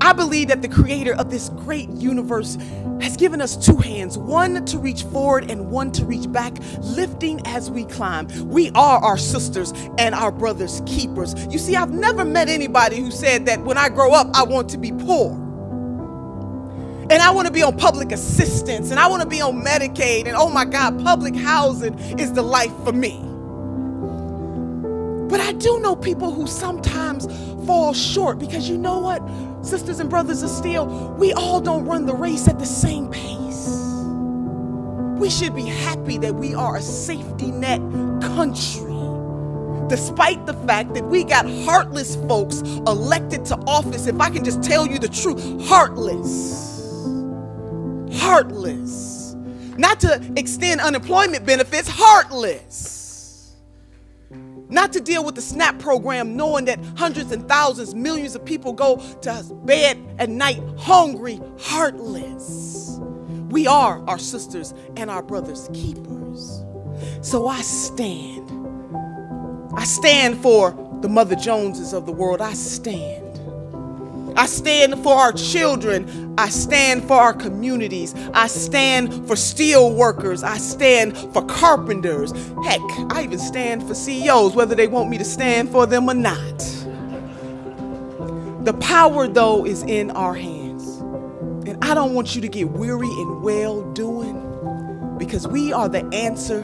I believe that the creator of this great universe has given us two hands one to reach forward and one to reach back, lifting as we climb. We are our sisters and our brothers' keepers. You see, I've never met anybody who said that when I grow up, I want to be poor. And I want to be on public assistance and I want to be on Medicaid. And oh my God, public housing is the life for me. But I do know people who sometimes fall short because you know what? Sisters and brothers of steel, we all don't run the race at the same pace. We should be happy that we are a safety net country. Despite the fact that we got heartless folks elected to office, if I can just tell you the truth, heartless. Heartless. Not to extend unemployment benefits, heartless not to deal with the SNAP program, knowing that hundreds and thousands, millions of people go to bed at night hungry, heartless. We are our sisters and our brothers' keepers. So I stand. I stand for the Mother Joneses of the world. I stand. I stand for our children. I stand for our communities. I stand for steel workers. I stand for carpenters. Heck, I even stand for CEOs, whether they want me to stand for them or not. The power, though, is in our hands. And I don't want you to get weary in well doing because we are the answer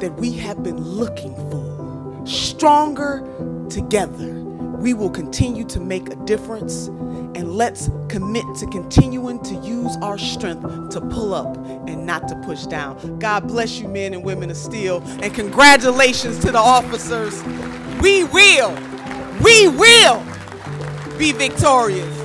that we have been looking for. Stronger together we will continue to make a difference. And let's commit to continuing to use our strength to pull up and not to push down. God bless you, men and women of steel. And congratulations to the officers. We will, we will be victorious.